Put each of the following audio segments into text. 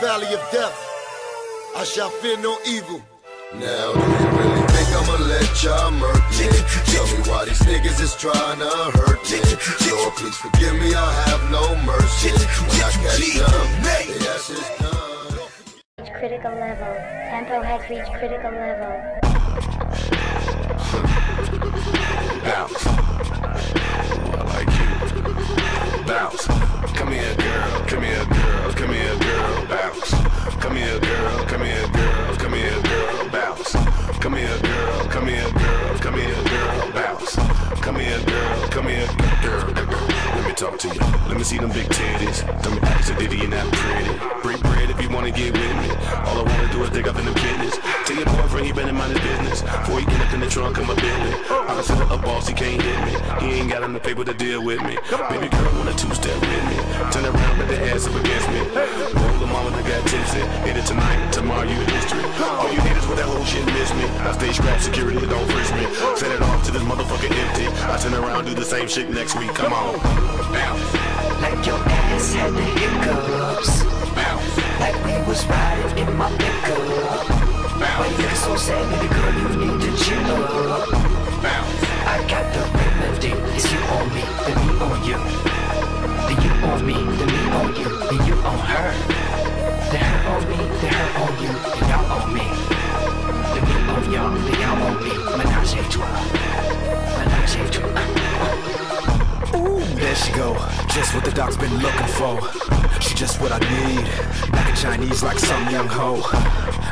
valley of death, I shall fear no evil. Now, do you really think I'ma let y'all murk me? Tell me why these niggas is trying to hurt me. Lord, please forgive me, I'll have no mercy. When I catch them, the ass is done. critical level. Tempo has reached critical level. Bounce. I like you. Bounce. Come here, girl. Come here, girl. Talk to you. Let me see them big titties. Me ask a ditty and that pretty. Break bread if you wanna get with me. All I wanna do is dig up in the business. Tell your boyfriend he better mind his business. Before he get up in the trunk of my Bentley. I consider a boss, he can't hit me. He ain't got enough paper to deal with me. Baby girl wanna two-step with me. Turn around, bet the ass up against me. Roll the mama that got tipsy. Hit it tonight, tomorrow you in history. All you need is with that whole shit miss me. I stay scrap security, don't frisk me. Send it off to this motherfucker empty. I turn around, do the same shit next week. Come on. Bounce. Like your ass had the hiccups. Bounce. Like we was riding in my pickup. Why you so sad, baby girl? You on her. Then her on me, then her on you. Then y'all on me. Then me on y'all, then y'all on me. Menage a trois. Menage a. Ooh, there she go. Just what the doc's been looking for. She just what I need. Black and Chinese like some young hoe.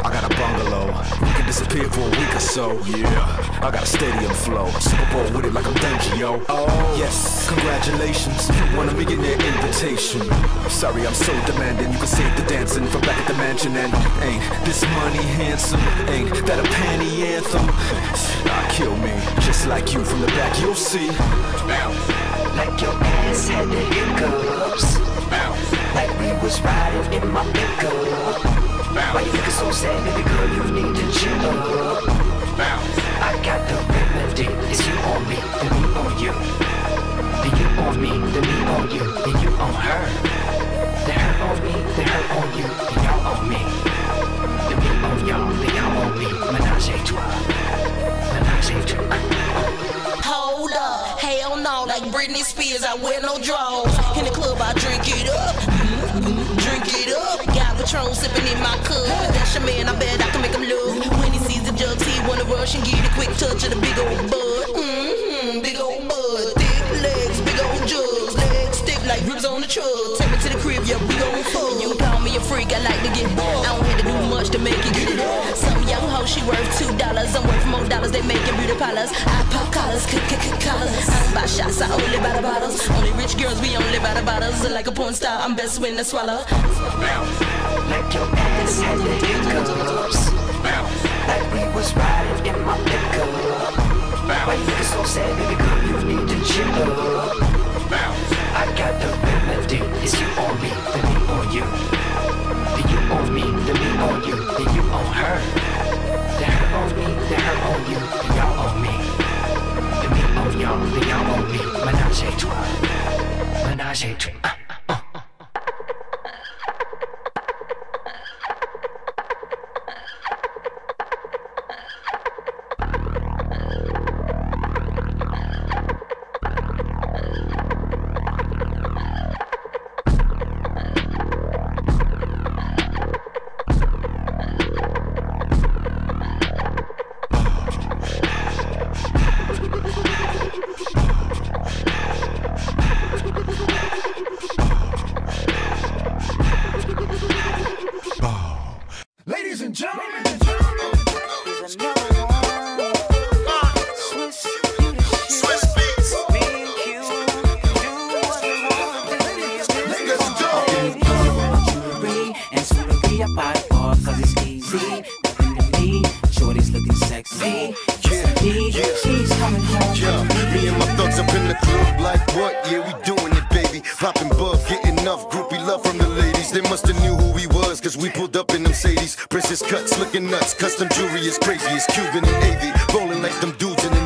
I got a bungalow. We can disappear for a week or so. Yeah. I got a stadium flow. Super Bowl with it like I'm Dungy, yo. Oh, yes. Congratulations. Won a millionaire invitation. Sorry, I'm so demanding. You can save the dancing from back at the mansion. And ain't this money handsome? Ain't that a panty anthem? Ah, kill me. Just like you from the back, you'll see. Bounce. Like your ass had the hiccups. Bounce. Like we was riding in my pickup. Sad, baby girl? You need to chill up. I got the remedy. It's you on me, then me on you. Then you on me, then me on you. Then you on her. Then her on me, then her on you. Then y'all on me. Then me on y'all, then y'all on me. Menage a trois. Menage a trois. Hold up, hell no, like Britney Spears, I wear no drawers. In the club, I drink it up, it up. Got Patron sipping in my cup. That's your man, I bet I can make him look. When he sees the jugs, he wanna rush and get a quick touch of the big old bud. Mm-hmm, big old bud, thick legs, big old jugs, legs stick like ribs on the truck. Take me to the crib, yeah, we gon' fuck. You call me a freak, I like to get I don't have to do much to make it get it. Some young hoe, she worth two dollars. I'm worth more dollars, they making beauty parlors. I pop collars, c buy shots, I only buy the bottles. Only rich girls, we only buy the bottles. Like a porn star, I'm best when I swallow. Like your ass had the hiccups. Menage me and my thugs up in the club like what? Yeah, we doing it, baby. Popping bub, getting enough groupie love from the ladies. They must have knew who we was, cause we pulled up in them Sadies. Princess cuts, looking nuts. Custom jewelry is crazy. It's Cuban and Navy. Rolling like them dudes in the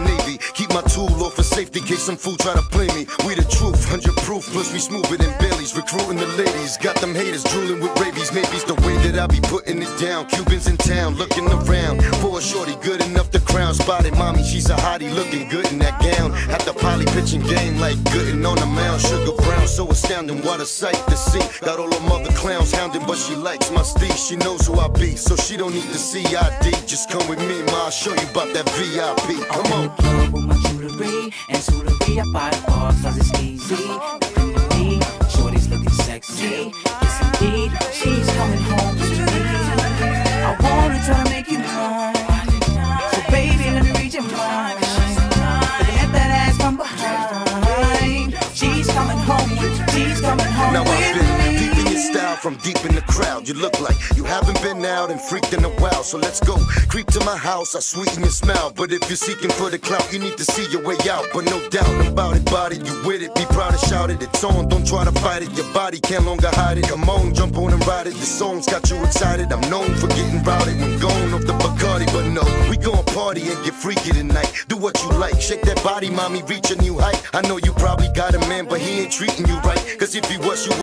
my tool off a safety case some fool try to play me. We the truth, 100 proof, plus we smoother than Billy's. Recruiting the ladies, got them haters drooling with rabies. Maybe it's the way that I be putting it down. Cubans in town, looking around. For a shorty, good enough to crown. Spotted mommy, she's a hottie, looking good in that gown. At the poly pitching game like Gooden on the mound. Sugar brown, so astounding, what a sight to see. Got all her mother clowns hounding, but she likes my steez. She knows who I be, so she don't need the CID. Just come with me, ma, I'll show you about that VIP. Come on. Club with my jewelry and jewelry. I buy all cause it's easy. Come to me, shorty's looking sexy. Yes, indeed, she's coming home to me. I wanna try to make you mine. So, baby, let me read your mind. Let that ass from behind. She's coming home, she's coming home Now I've with style from deep in the crowd. You look like you haven't been out and freaked in a while. So let's go. Creep to my house, I sweeten your smile. But if you're seeking for the clout, you need to see your way out. But no doubt about it, body, you with it. Be proud and shout it. It's on, don't try to fight it. Your body can't longer hide it. Come on, jump on and ride it. The song's got you excited. I'm known for getting routed when going off the Bacardi. But no, we gon' party and get freaky tonight. Do what you like, shake that body, mommy, reach a new height. I know you probably got a man, but he ain't treating you right. Cause if he was, you